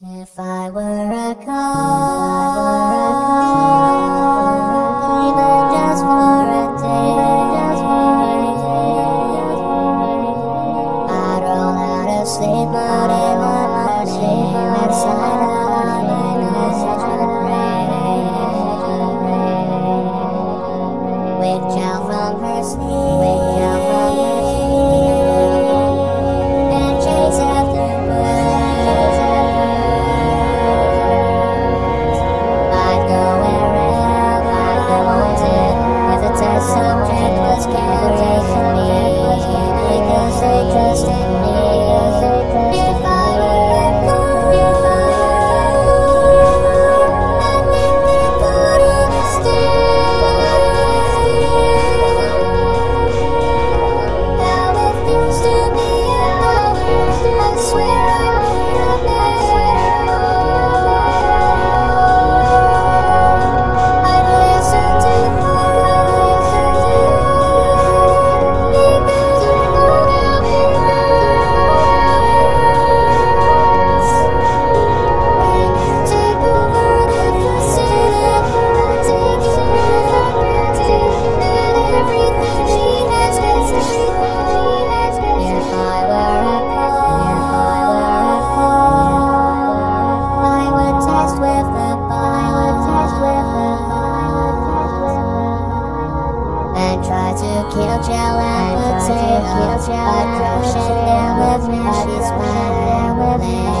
If I were a car. I crashed down with me.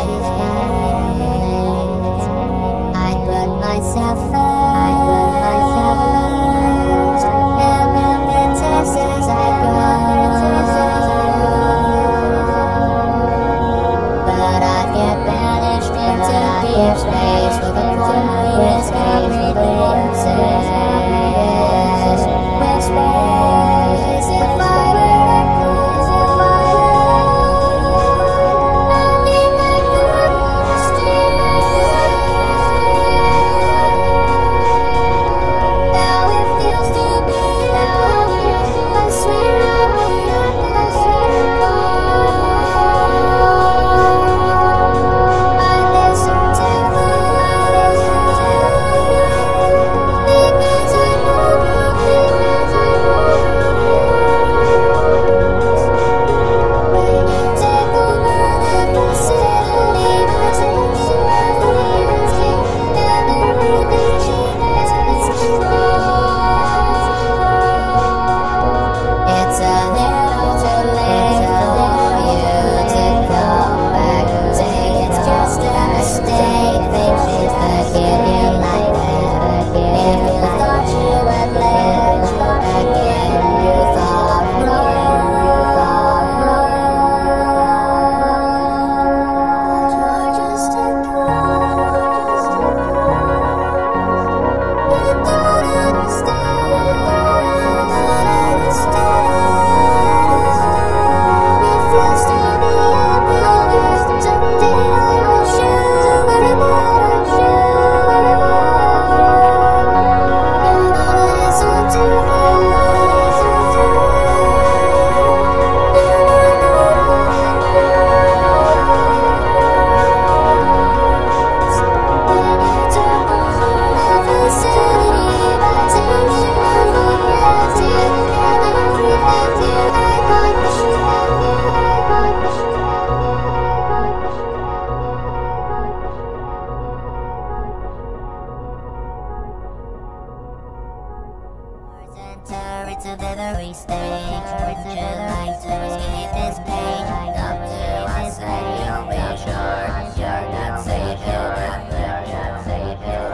to stage Would you like to escape this pain? To us and you'll be sure You're not safe, you're not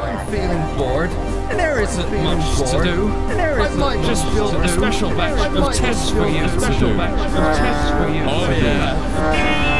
I'm feeling bored. And there isn't much bored. to do. And I might just build a special batch of tests for you. Special batch of tests for you. Oh yeah.